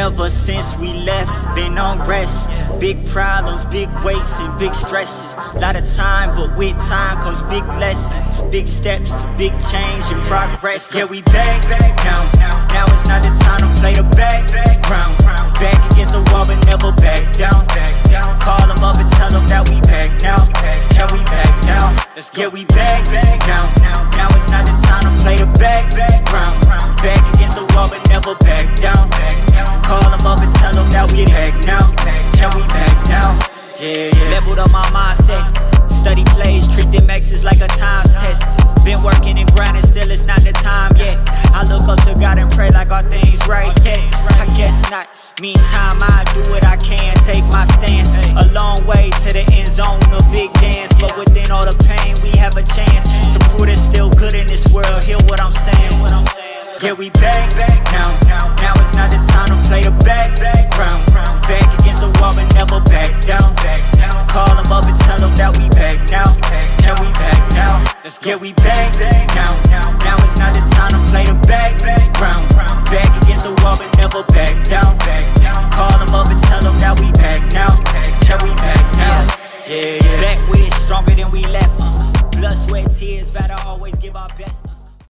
Ever since we left, been on rest. Big problems, big weights, and big stresses. Lot of time, but with time comes big lessons. Big steps to big change and progress. Yeah, we back now. Now it's not the time to play the background. Back against the wall, but never back down. Call them up and tell them that we back now. Yeah, we back now. Yeah, we back now. Now it's not the time to play the background. Back against the wall, but never back down. That we back now. Yeah, we back now. Yeah, yeah. Leveled up my mindset. Study plays, treat them X's like a times test. Been working and grinding, still it's not the time yet. I look up to God and pray like all things right yet. I guess not. Meantime, I do what I can, take my stance. A long way to the end zone, a big dance. But within all the pain, we have a chance to prove there's still good in this world. Hear what I'm saying? What I'm saying? Yeah, we back now. Yeah, we back now. Now it's not the time to play the background. Back against the wall, but never back down. Call them up and tell them that we back now. Yeah, we back now. Yeah, yeah. Back with stronger than we left. Blood, sweat, tears, vow to always give our best.